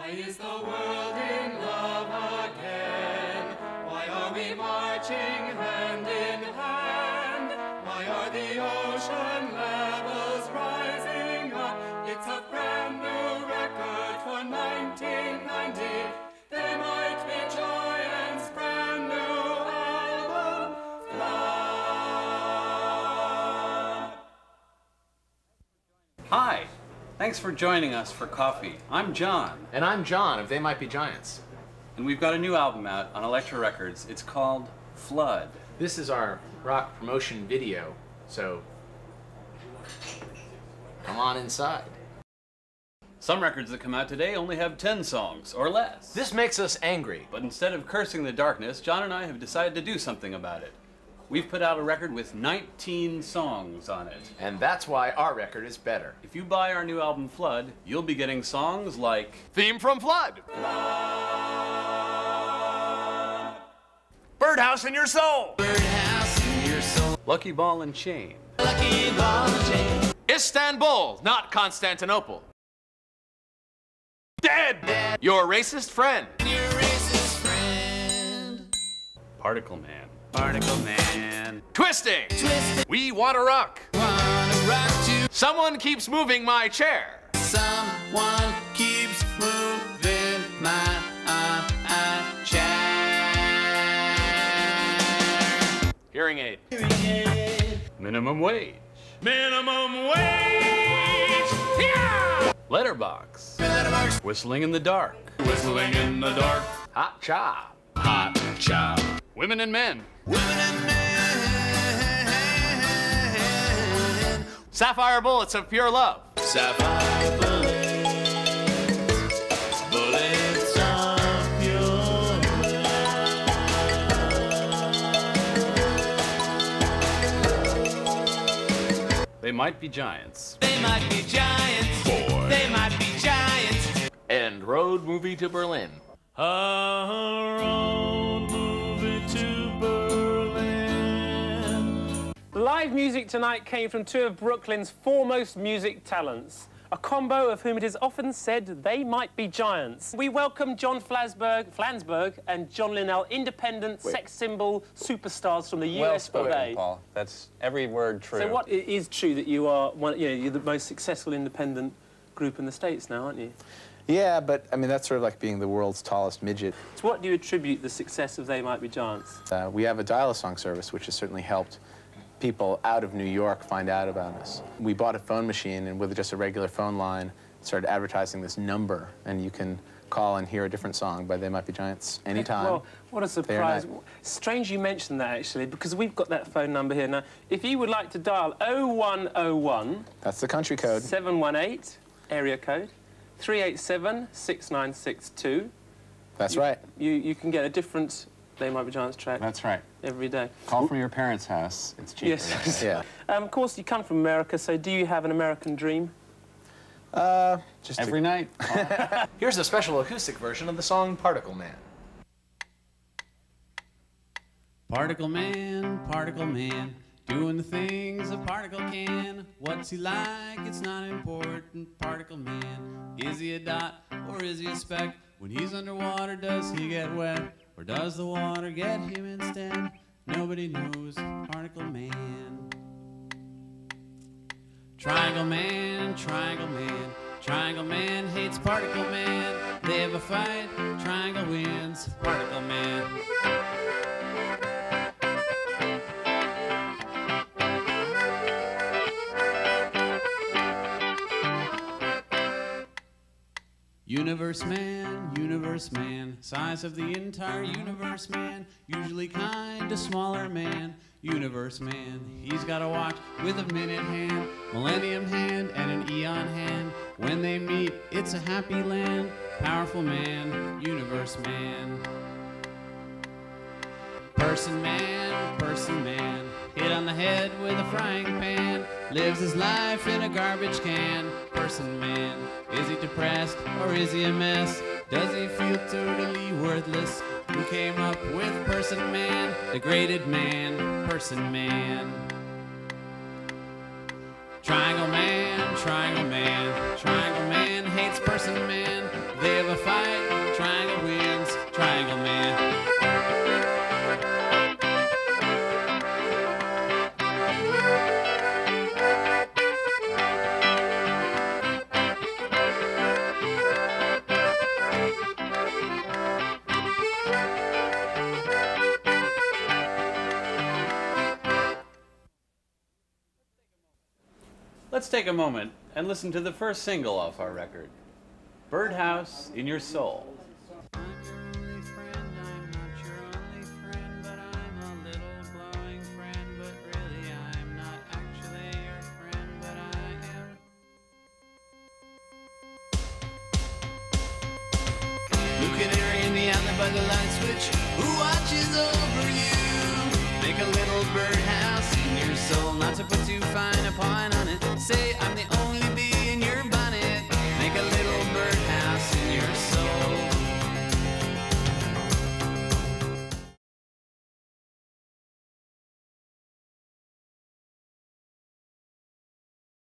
Why is the world in love again? Why are we marching hand in hand? Why are the ocean levels rising up? It's a brand new record for 1990. They might be giants, brand new album. Hi, thanks for joining us for coffee. I'm John, And I'm John of They Might Be Giants. and we've got a new album out on Elektra Records. It's called Flood. This is our rock promotion video, so come on inside. Some records that come out today only have 10 songs or less. This makes us angry. But instead of cursing the darkness, John and I have decided to do something about it. We've put out a record with 19 songs on it. And that's why our record is better. If you buy our new album Flood, you'll be getting songs like Theme from Flood. Birdhouse in your soul. Lucky Ball and Chain, Istanbul, not Constantinople. Dead. Your racist friend. Particle Man, Particle Man, Twisting. We want to rock. Wanna rock too. Someone keeps moving my chair. Someone keeps moving my uh, chair. Hearing aid. Hearing aid. Minimum Wage, Minimum wage. Yeah. Letterbox, Whistling in the Dark, Whistling in the dark. Hot Cha. Hot Cha. Women and men. Women and men. Sapphire bullets of pure love. Sapphire bullets, bullets of pure They Might Be Giants, They might be giants. They might be giants. And road movie to Berlin. A road Live music tonight came from two of Brooklyn's foremost music talents, a combo of whom it is often said they might be giants. We welcome John Flasberg, Flansburgh and John Linnell, independent sex symbol superstars from the Well US of spoken. Paul. That's every word true. So what it is true that you are one, you know, you're the most successful independent group in the States now, aren't you? Yeah, but I mean that's sort of like being the world's tallest midget. To what do you attribute the success of They Might Be Giants? Uh, we have a dial-a-song service, which has certainly helped people out of New York find out about us. We bought a phone machine, and with just a regular phone line, started advertising this number, and you can call and hear a different song by They Might Be Giants anytime. Well, what a surprise. Strange you mentioned that, actually, because we've got that phone number here. Now, if you would like to dial 0101 That's the country code. 718, area code, 387 6962, That's right. you, you can get a different They Might Be Giants track That's right. every day. Call from your parents' house. It's cheaper. Yes. Yeah. um, of course, you come from America, so do you have an American dream? Uh, just to- Every night. Here's a special acoustic version of the song Particle Man. Particle man, particle man, doing the things a particle can. What's he like? It's not important. Particle man, is he a dot or is he a speck? When he's underwater, does he get wet? Or does the water get him instead? Nobody knows. Particle man. Triangle man, triangle man, triangle man hates particle man. They have a fight, triangle wins, particle man. Universe man, universe man, size of the entire universe man, usually kinda smaller man, universe man. He's got a watch with a minute hand, millennium hand, and an eon hand. When they meet, it's a happy land, powerful man, universe man. Person man, person man, hit on the head with a frying pan, lives his life in a garbage can. Person man, is he depressed or is he a mess? Does he feel totally worthless? Who came up with person man, degraded man, person man? Triangle man, triangle man, triangle Let's take a moment and listen to the first single off our record Birdhouse in Your Soul. By the light switch, who watches over you? Make a little birdhouse soul, not to put too fine a point on it. Say I'm the only bee